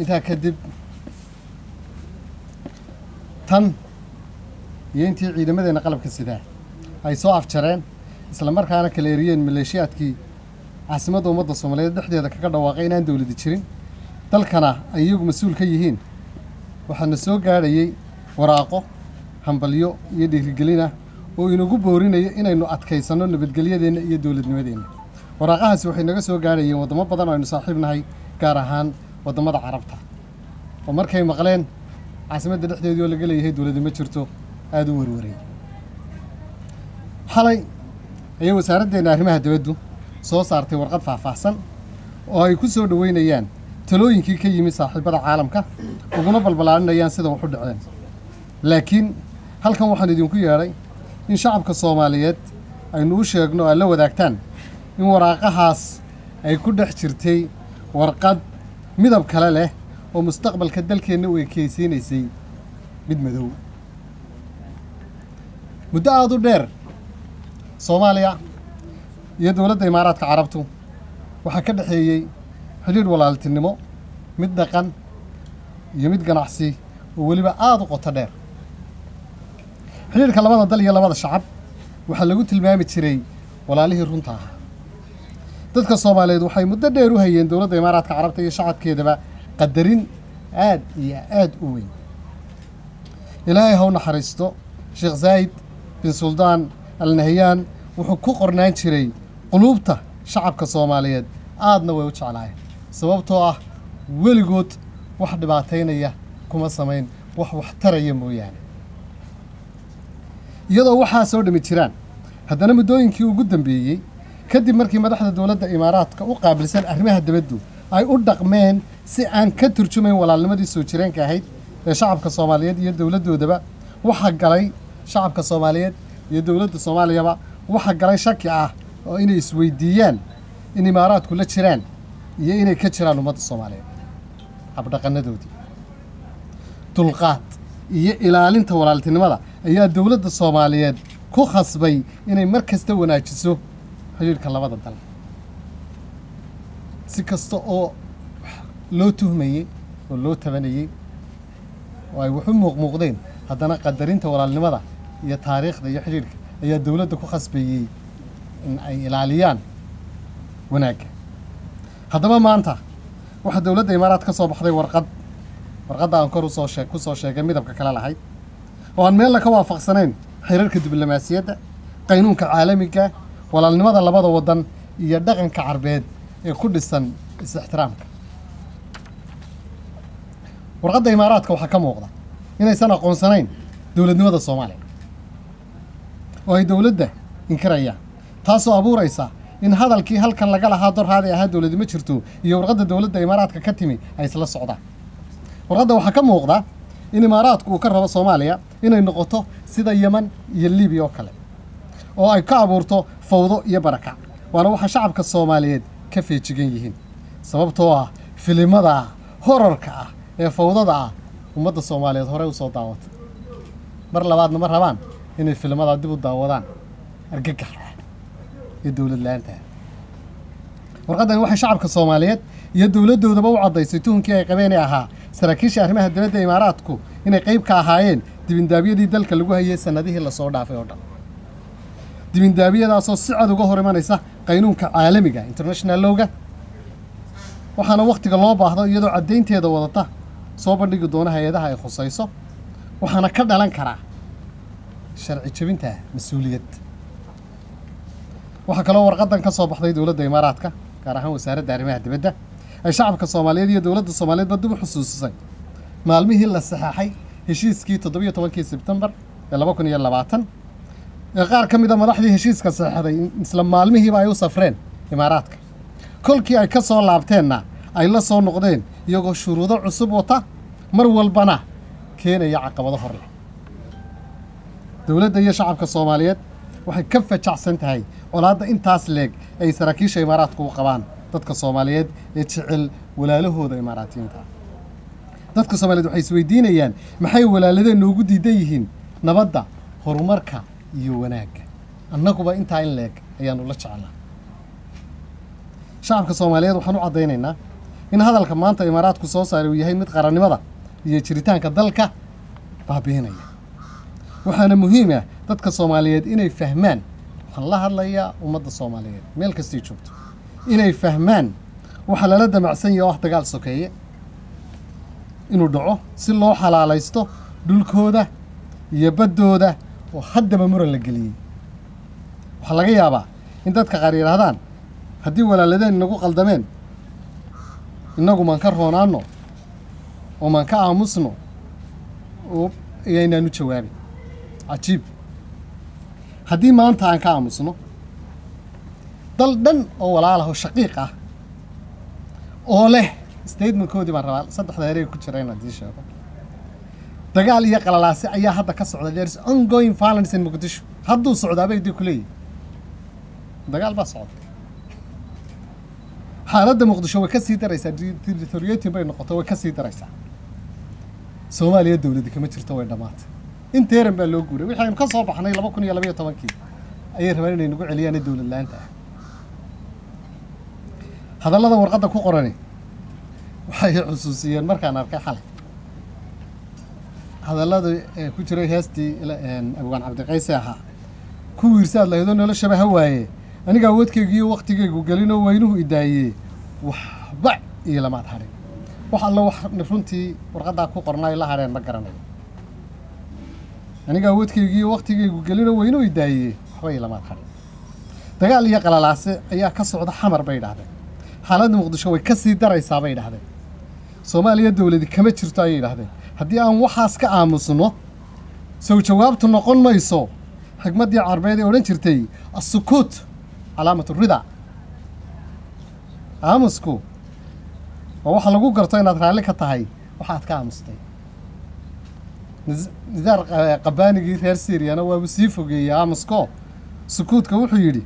intaa kadib tan iyo intii ciidamadeenna qalabka sidaa ay soo afjareen isla markaana kala eriyeen maleeshiyaadkii caasimadda ummadda soomaaliyeed dhexdeeda kaga dhawaaqay inaan dowladi jirin. Dalkana ay iyagu mas'uul ka yihiin. Waxaana soo gaadhayey waraaqo hambalyo iyo dhiirigelin ah oo inagu boorinaya inaynu adkaysanno nabadgelyadeenna iyo dowladnimadeenna waraaqahaasi waxay naga soo gaadhayeen waddamo badan oo aynu saaxiib nahay gaar ahaan waddamada carabta. Oo markay maqleen caasimadda dhexdeedii oo laga leeyahay dowladda ma jirto aada u warwaray. Xalay ayay wasaaraddeena arrimaha dibaddu soo saartay warqad faahfaahsan oo ay ku soo dhoweynayaan talooyinkii ka yimid saaxiibada caalamka uguna balbalaaninayaan sida wax u dhaceen. Laakiin halkan waxaan idinku yeedhay in shacabka soomaaliyeed aynu u sheegno aad la wadaagtaan in waraaqahaas ay ku dhex jirtay warqad midab kale leh oo mustaqbalka dalkeenna u ekeysiinaysay mid madow. Muddo aada u dheer soomaaliya iyo dowladda imaaraadka carabtu waxaa ka dhexeeyey xidhiidh walaaltinimo mid dhaqan iyo mid ganacsi oo weliba aada u qoto dheer. Xidhiidhka labada dal iyo labada shacab waxaa lagu tilmaami jiray walaalihii runta ahaa dadka soomaaliyeed waxay muddo dheer u hayeen dowladda imaaraadka carabta iyo shacabkeedaba qadarin aad iyo aad u weyn. Ilaahay ha u naxariisto sheekh zaayid bin suldaan al nahyaan wuxuu ku qornaan jiray quluubta shacabka soomaaliyeed. Aadna way u jeclaayeen sababtoo ah weligood wax dhibaataynaya kuma samayn wax wax taraya mooyaane. Iyadoo waxaa soo dhami jiraan haddana muddooyinkii ugu dambeeyey kadib markii madaxda dowladda imaaraadka u qaabilsan arrimaha dibaddu ay u dhaqmeen si aan ka turjumayn walaalnimadii soo jireenka ahayd ee shacabka soomaaliyeed iyo dowladdoodaba waxaa galay shacabka soomaaliyeed iyo dowladda soomaaliyaba waxaa galay shaki ah oo inay isweydiiyaan in imaaraadku la jiraan iyo inay ka jiraan ummadda soomaaliyeed. Habdhaqanadoodii dulqaad iyo ilaalinta walaaltinimada ayaa dowladda soomaaliyeed ku khasbay inay mar kasta wanaajiso xidhiidhka labada dal. Si kasta oo loo tuhmayey oo loo tabanayey oo ay wax u muuqmuuqdeen haddana qadarinta walaalnimada iyo taariikhda iyo xidhiidhka ayaa dowladda ku khasbayey in ay ilaaliyaan wanaagga. Haddaba maanta waxaa dowladda imaaraad ka soo baxday warqad warqadda aan kor u soo shee ku soo sheegay midabka kale lahayd oo aan meella ka waafaqsanayn xiriirka diblomaasiyadda qaynuunka caalamiga walaalnimada labada waddan iyo dhaqanka carbeed ee ku dhisan is-ixtiraamka warqadda imaaraadka waxaa ka muuqda inaysan aqoonsanayn dowladnimada soomaaliya oo ay dowladda inkirayaan taasoo abuuraysa in hadalkii halkan laga lahaa dorhaaday ahaa dowladi ma jirto iyo warqadda dowladda imaaraadka ka timi ay isla socdaan. Warqadda waxaa ka muuqda in imaaraadku uu ka rabo soomaaliya inay noqoto sida yeman iyo libiya oo kale oo ay ka abuurto fawdo iyo barakac waana waxaa shacabka soomaaliyeed ka feejigan yihiin sababtoo ah filimada horarka ah ee fawdada ah ummadda soomaaliyeed horey u soo daawatay. Mar labaadna ma rabaan inay filimadaa dib u daawadaan argagax ah iyo dowlad la'aantaah warqaddani waxay shacabka soomaaliyeed iyo dowladdoodaba u caddaysay tuhunkii ay qabeenee ahaa saraakiisha arrimaha dibadda imaaraadku inay qayb ka ahaayeen dibindaabyadii dalka lagu hayay sannadihii la soo dhaafay oo dhan dibindaabyadaasoo si cad uga hor imanaysa qaynuunka caalamiga international lowga. Waxaana wakhtiga loo baahdo iyadoo caddaynteeda wadata soo bandhigi doona hay'adaha ay khusayso waxaana ka dhalan karaa sharci jebinta mas'uuliyad. Waxaa kaloo warqadan ka soo baxday dowladda imaaraadka gaar ahaan wasaaradda arrimaha dibadda ay shacabka soomaaliyeed iyo dowladda soomaaliyeedba dib u xusuusisay. Maalmihii la saxeexay heshiiskii toddobiyo tobankii sebtembar ee laba kun iyo labaatan qaar ka mid a madaxdii heshiiska saxeexday isla maalmihiiba ay u safreen imaaraadka. Kolkii ay ka soo laabteenna ay la soo noqdeen iyagoo shuruudo cusub wata mar walbana keenaya caqabado hor leh. Dowladda iyo shacabka soomaaliyeed waxay ka fajacsan tahay colaadda intaas leeg ay saraakiisha imaaraadku u qabaan dadka soomaaliyeed ee jecel walaalahooda imaaraatiyiinta dadka soomaaliyeed waxay isweydiinayaan maxay walaaladeen noogu diidan yihiin nabadda horumarka iyo wanaagga annaguba intaa in leeg ayaanu la jeclaa. Shacabka soomaaliyeed waxaan u caddaynaynaa in hadalka maanta imaaraadku soo saaray uu yahay mid qarannimada iyo jiritaanka dalka baabiinaya. Waxaana muhiim ah dadka soomaaliyeed inay fahmaan waxaan la hadlayaa ummadda soomaaliyeed meel kastay joogto inay fahmaan waxaa lala damacsan yaha wax dagaal sokeeye. Inuu dhaco si loo xalaalaysto dhulkooda iyo baddooda oo haddaba muran la geliyey. Waxaa laga yaabaa in dadka qaar yidhaahdaan haddii walaaladeen inagu qaldameen innagu maan ka roonaanno oo maan ka aamusno oo ayaynaanu jawaabin. Cajiib. Haddii maanta aan ka aamusno dal dhan oo walaalah oo shaqiiq ah oo leh statementkoodii baan rabaa saddexda erey ku jira inaad ii sheego dagaal iyo qalalaase ayaa hadda ka socda. There is ongoing violence in muqdisho hadduu socdaabay dii ku leeyihiin dagaal baa socda xaaladda muqdisho way ka sii daraysaa. Territoriatin bay noqoto way ka sii daraysaa. Soomaaliya dowladda kama jirto way dhammaatay inteeran baa loo guuray? Wixii ka soo baxnay laba kun iyo labaiyo tobankii. Ayay rabaan inay nagu celiyaan dowlad la'aanta ah hadallada warqadda ku qorani. Waxay xusuusiyeen markaan arkay xalay hadallada ee ku jiray heestii abwaan cabdiqayse ahaa. Ku wiirsaad lahaydoo noloshaba ha waaye aniga awoodkaygiiyo waktigaygu gelinoo weynuhu idaayee waxba iyo lamaad hadhin wax allo runtii warqaddaa ku qornaa la hadheen ma garanayo aniga awoodkaygiiyo waktigaygu gelinoo weynuhu idaayee waxba iyo lamaad hadhin dagaal iyo qalalaase ayaa ka socda xamar bay idhahdeen xaaladda muqdisho way ka sii daraysaa bay idhahdeen soomaaliya dowladi kama jirto ayay idhahdeen haddii aan waxaas ka aamusno sow jawaabtu noqon mayso. Xigmaddii carbeed ee odhan jirtay assukuut calaamatu rida. Aamusku waa waxa lagu garto inaad raalli ka tahay waxaad ka aamustay. Nidaar qabaanigii reer syriana waabuu sii fogeeyey aamusko. Sukuudka wuxuu yidhi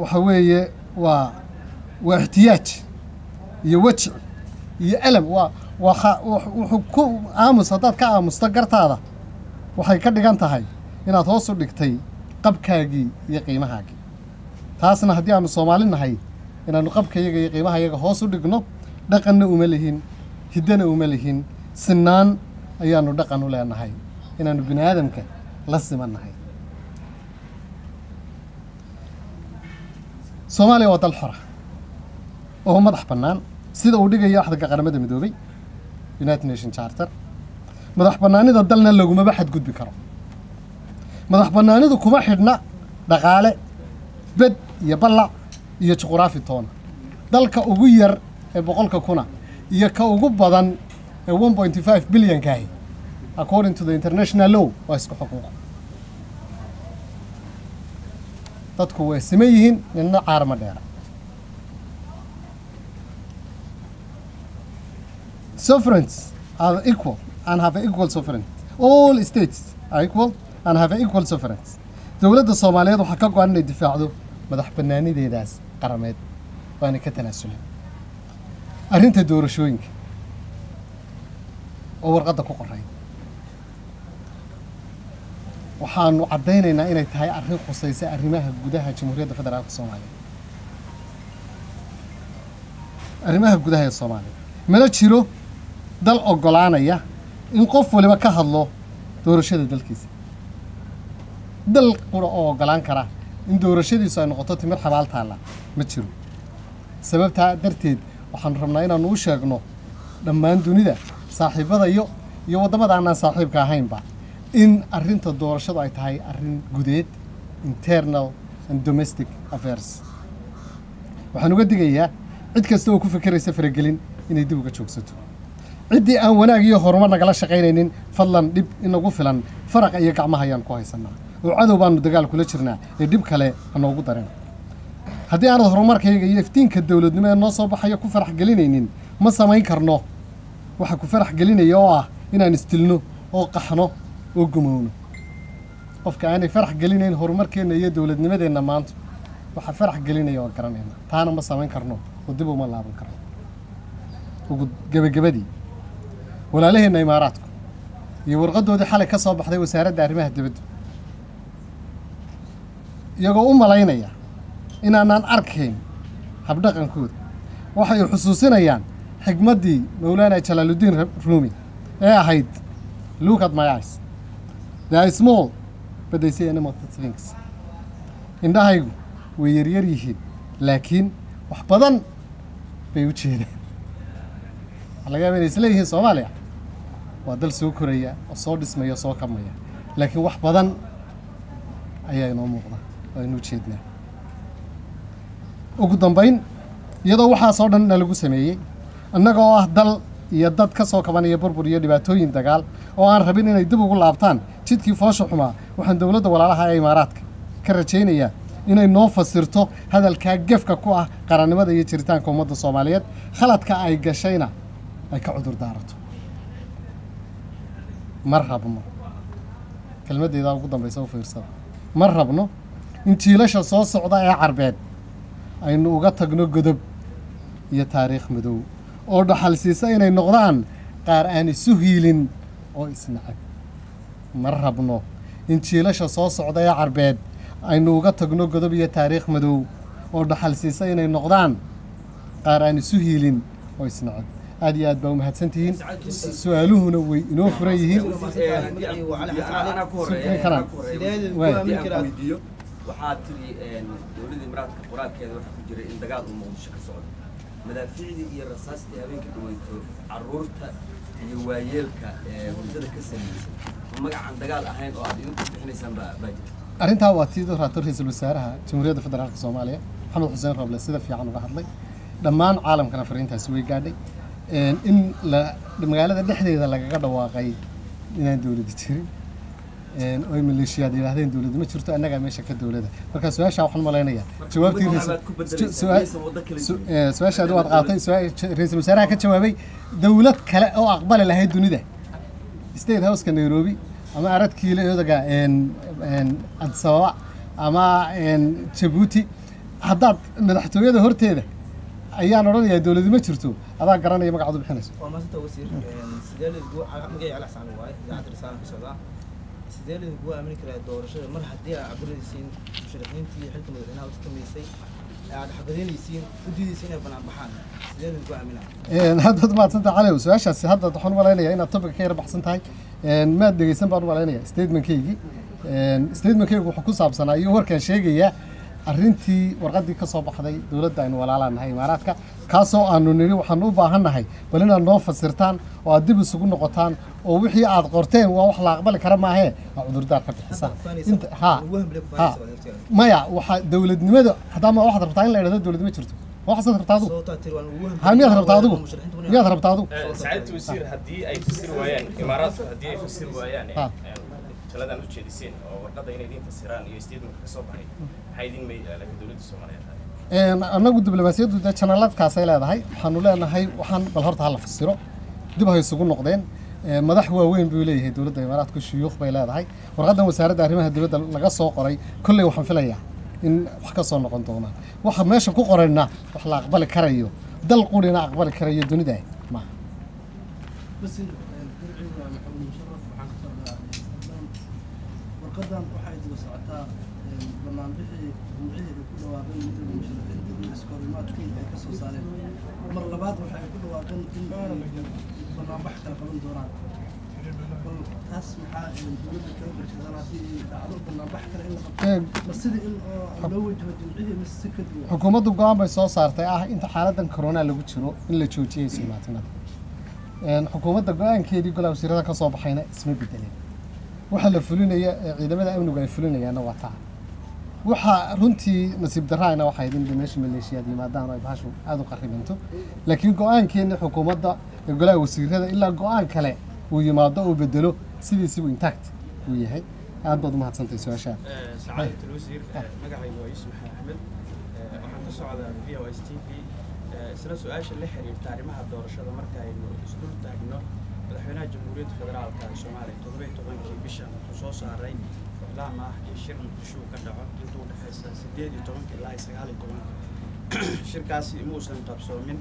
waxa weeye waa waa ixtiyaaj iyo weji iyo waa waa wuxuu ku aamus haddaad ka aamusto gartaada waxay ka dhigan tahay inaad hoos u dhigtay qabkaagii iyo qiimahaagii. Taasna haddii aanu soomaali nahay inaannu qabkayaga iyo qiimahayaga hoos u dhigno dhaqanna uma lihin hiddana uma lihin sinaan ayaanu dhaqan u leenahay inaannu bini aadamka la siman nahay. Soomaaliya waa dal xora oo madax bannaan sida uu dhigayo axdanka qaramada midoobay united nation charter. Madax bannaanida dalna lagumaba xadgudbi karo. Madax bannaanidu kuma xidhna dhaqaale bed iyo ballac iyo juquraafi toona. Dalka ugu yar ee boqolka kuna iyo ka ugu badan ee one pointy five bilyankaahi according to the international law waa isku xuquuq. Dadku way siman yihiin nina caarma dheera sovereigns are equal and have equal sovereignty all states are equal and have equal sovereignty dowladda soomaaliyeed waxaa ka go-an inay difaacdo madax bannaanideedaas qarameed. Waana ka tanaasulen arrinta doorashooyinka oo warqadda ku qoray waxaanu caddaynaynaa inay tahay arrin khusaysa arrimaha gudaha jamhuuriyadda federaalka soomaaliya. Arrimaha gudaha ee soomaaliya. Mana jiro dal oggolaanaya in qof waliba ka hadlo doorashada dalkiisa. Dal qura oo oggolaan kara in doorashadiisu ay noqoto timir xabaal taalla ma jiro. Sababtaa darteed waxaanu rabnaa inaannu u sheegno dhammaan dunida saaxiibadayo iyo waddamada aanaan saaxiibka ahaynba in arrinta doorashadu ay tahay arrin gudeed internal and domestic affairs. Waxaan uga digayaa cid kasta oo ku fekeraysa faragelin inay dib uga joogsato ciddii aan wanaag iyo horumar nagala shaqaynaynin fadlan dhib inagu filan faraqa iyo gacmaha ayaan ku haysanaa oo cadow baanu dagaal kula jirnaa ee dhib kale hanoogu darin. Haddii aanad horumarkayga iyo iftiinka dowladnimo ee noo soo baxayo ku farax gelinaynin ma samayn karno. Waxa ku farax gelinaya oo ah inaan isdilno oo qaxno oo gumowno. Qofka aanay farax gelinayn horumarkeenna iyo dowladnimadeenna maanta waxa farax gelinaya oo garanayna. Taana ma samayn karno oo dib uma laaban karno. Ugu gebagabadii walaalaheenna imaaraadku iyo warqaddoodii xalay ka soo baxday wasaaradda arrimaha dibadda. Iyagoo u malaynaya inaanaan arkayn habdhaqankooda waxay xusuusinayaan xigmaddii mawlaana jalaaludiin ruumi ee ahayd eyes. They are small but they say animal things indhahaygu way yaryar yihiin laakiin wax badan bay u jeedaan waxaa laga yaaba inay isleeyihiin soomaaliya waa dal soo koraya oo soo dhismaya oo soo kabmaya laakiin wax badan ayaa inoo muuqda oo aynu ujeednaa ugu dambayn iyadoo waxaasoo dhan na lagu sameeyey annaga oo ah dal iyo dad ka soo kabanaya burbur iyo dhibaatooyin dagaal oo aan rabin inay dib ugu laabtaan jidkii foosha xumaa waxaan dowladda walaalaha ee imaaraadka ka rajaynayaa inay noo fasirto hadalkaa gefka ku ah qarannimada iyo jiritaanka ummadda soomaaliyeed. Khaladka ay gashayna ay ka cudur daarato ma rabno. Kelmaddeedaa ugu dambaysa u fiirsada. Ma rabno in jiilasha soo socda ee carbeed aynu uga tagno godob iyo taariikh madow. Oo dhaxal siisa inay noqdaan qaar aan isu hiilin oo isnacab ma rabno in jiilasha soo socda ee carbeed aynu uga tagno godob iyo taariikh madow. Oo dhaxal siisa inay noqdaan qaar aan isu hiilin oo isnacab هذه آد باو مهات سنتين. سؤاله هنا وي نو فريه على حسب علينا كوره يعني وحات لي ان دوله الامارات كقرال كذا وحا كجرى ان دغاد مقدشه كسود مدافعيدي اي رصاصتي هبن كدويتو عرورتا اي وايلكا وردده كسميس ومغا عن دغال اهين أو ادي انت خنيسان با باجي أرنتها واتي ذو راتور هزل وسارها جمهورية الفدرالية الصومالية محمد حسين رابلا سيدا في عام راحت لي دمان عالم كان فرينتها سوي قادي in la magaalada dhexdeeda lagaga dhawaaqay inaan dowladi jirin. Oo ay maleeshiyaad yidhaahdeen dowladda ma jirto annagaa meesha ka dowladda marka su'aashaa waxaan malaynayaa jawaabtii su'aasha adi waad qaatay ra'iisul wasaaraha ka jawaabay dowlad kale oo aqbali lahayd dunida. State houseka nairobi ama aradkiile odaga addis ababa ama jabuuti haddaad madaxtooyada horteeda ayaan odhanayaa dowladi ma jirto. Adaa garanaya magacaad u bixinayso. Sidee lagu magacii cali xasan waaye idaacadda risaalan ka socdaa. Sidee lagu aamini karaa doorashada? Mar haddii aad caburinaysiin musharaxiintii xilka madaxweynaha u tamaysay aad xabadaynaysiin u diidaysa inay banaan baxaan sidee lagu aaminaa haddaad mahadsanta cali su'aashaasi hadda waxaan u inaad topica ka yar baxsan tahay. Maad dhegeysan baan u malaynaya statementkaygii statementkaygu wuxuu ku saabsanaa iyo warkaan sheegayaa arrintii warqaddii ka soo baxday dowladda aynu walaalaan nahay imaaraadka kaasoo aanu nidhi waxaanu u baahan nahay bal inaad noo fasirtaan oo aad dib isugu noqotaan oo wixii aad qorteen waa wax la aqbali kara maahee aa cudurdaar ka bixisaan maya waxaa dowladnimada haddaama waxaad rabtaa in la idhahdo dowlad ma jirto waxaasaad rabtaa adigu ha miyaad rabtaa adigu miyaad rabtaa adigu taladan u jeediseen oo warqadda inay idin fasiraan iyo statementka ka soo baxay maxaa idin may laakiin dowladda soomaaliyeed annagu diblomaasiyaddu dee janaladkaasay leedahay waxaanu leenahay waxaan bal horta hala fasiro dib hay isugu noqdeen madax waaweyn buu leeyahay dowladda imaaraadku shuyuukh bay leedahay warqaddan wasaaradda arrimaha dibadda laga soo qoray kolley waxaan filayaa in wax ka soo noqon doonaan waxa meesha ku qorayna wax la aqbali karayo dal qurina aqbali karayo dunida maaha بس magacayga maxamed musharaf waxaan ka socdaa warqadan waxay daba socotaa banaanbixii jimciheeda ku midooda musharaxiinta iyo iskoorimaadkii ay ka soo saareen. Mar labaad waxay ku dhawaaqeen in banaanbax kala qaban doonaan. Bal taas maxaa dowladda kala barshadaan haddii dhacdo banaanbax kale in la qabto? Ma sida in oo loo wajaho jimcihii mise si ka duwan? Xukuumaddu go'aan bay soo saartay. Ah inta xaaladan corona lagu jiro in la joojiyay suumaatinada xukuumadda go'aankeedii golaha wasiirada ka soo baxayna isma bedelin waxa la fulinaya ee ciidamada amnigu ay fulinayaanna waa taa. Waxaa runtii nasiib daraana waxay idin dhimasho maleeshiyaad yimaadaan oo ay bahashu aada u qarribanto laakiin go'aankeenna xukuumadda ee golaha wasiirada ilaa go'aan kale uu yimaado uu bedelo sidiisibu intact uu yahay. Aad baad umahadsantahay su'aashaan eh, sacaadatul wasiir eh, magacayga waa yuusuf axmed eh, waxaan ka socdaa v o s t v. Isna su'aasha la xiriirta arrimaha doorashada marka aynu isdul taagno madaxweynaha jamhuuriyadda federaalka ee soomaaliya toddoba iyo tobankii bishan wuxuu soo saaray iclaan ah in shir muqdisho uu ka dhaco inta u dhexaysa sideed iyo tobanka ilaa iyo sagaal iyo tobanka. Shirkaasi muusan qabsoomin